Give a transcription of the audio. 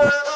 Bye.